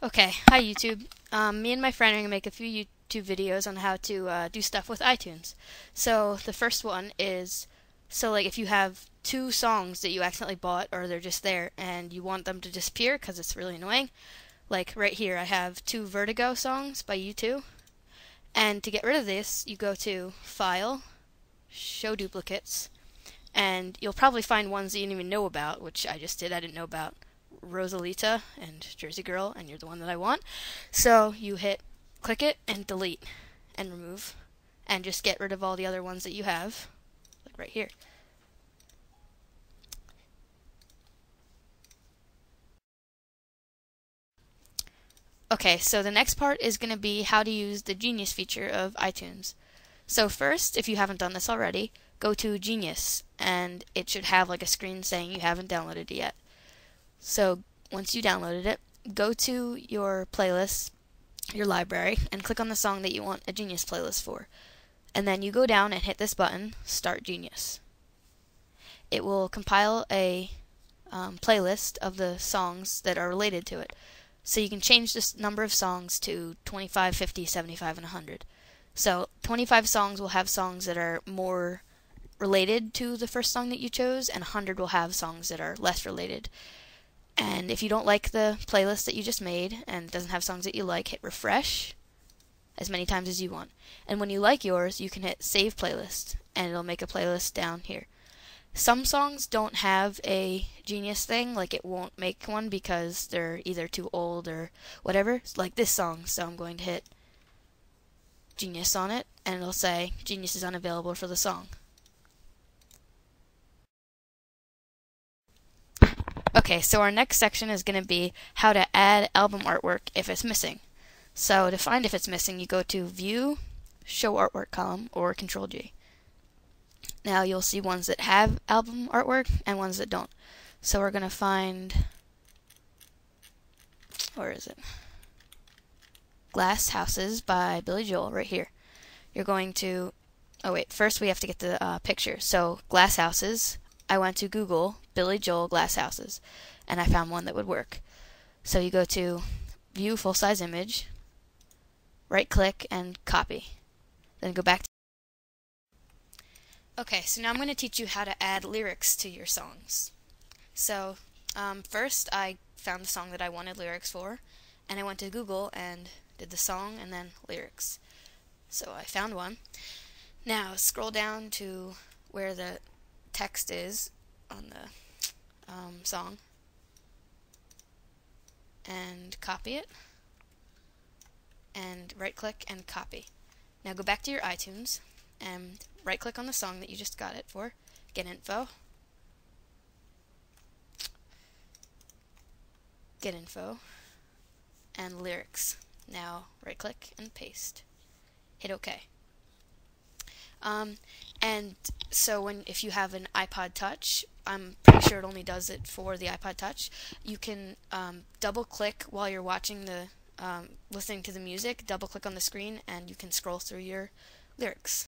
Okay, hi YouTube. Um, me and my friend are going to make a few YouTube videos on how to uh, do stuff with iTunes. So the first one is, so like if you have two songs that you accidentally bought or they're just there and you want them to disappear because it's really annoying, like right here I have two Vertigo songs by U2. And to get rid of this, you go to File, Show Duplicates, and you'll probably find ones that you didn't even know about, which I just did, I didn't know about. Rosalita and Jersey Girl, and you're the one that I want. So you hit click it and delete and remove, and just get rid of all the other ones that you have, like right here. Okay, so the next part is going to be how to use the Genius feature of iTunes. So first, if you haven't done this already, go to Genius, and it should have like a screen saying you haven't downloaded it yet. So once you downloaded it, go to your playlist, your library, and click on the song that you want a Genius playlist for. And then you go down and hit this button, Start Genius. It will compile a um, playlist of the songs that are related to it. So you can change this number of songs to 25, 50, 75, and 100. So 25 songs will have songs that are more related to the first song that you chose, and 100 will have songs that are less related. And if you don't like the playlist that you just made and doesn't have songs that you like, hit refresh as many times as you want. And when you like yours, you can hit save playlist and it'll make a playlist down here. Some songs don't have a genius thing, like it won't make one because they're either too old or whatever, like this song. So I'm going to hit genius on it and it'll say genius is unavailable for the song. Okay, so our next section is going to be how to add album artwork if it's missing. So to find if it's missing, you go to View, Show Artwork column, or Control G. Now you'll see ones that have album artwork and ones that don't. So we're going to find, where is it? Glass Houses by Billy Joel right here. You're going to, oh wait, first we have to get the uh, picture. So Glass Houses, I went to Google Billy Joel glass houses and I found one that would work. So you go to view full size image, right click and copy. Then go back to Okay, so now I'm going to teach you how to add lyrics to your songs. So um, first I found the song that I wanted lyrics for and I went to Google and did the song and then lyrics. So I found one. Now scroll down to where the text is on the um, song and copy it and right click and copy. Now go back to your iTunes and right click on the song that you just got it for, get info, get info, and lyrics. Now right click and paste. Hit OK. Um, and so when if you have an iPod Touch, I'm pretty sure it only does it for the iPod Touch. You can um, double click while you're watching the um, listening to the music. Double click on the screen, and you can scroll through your lyrics.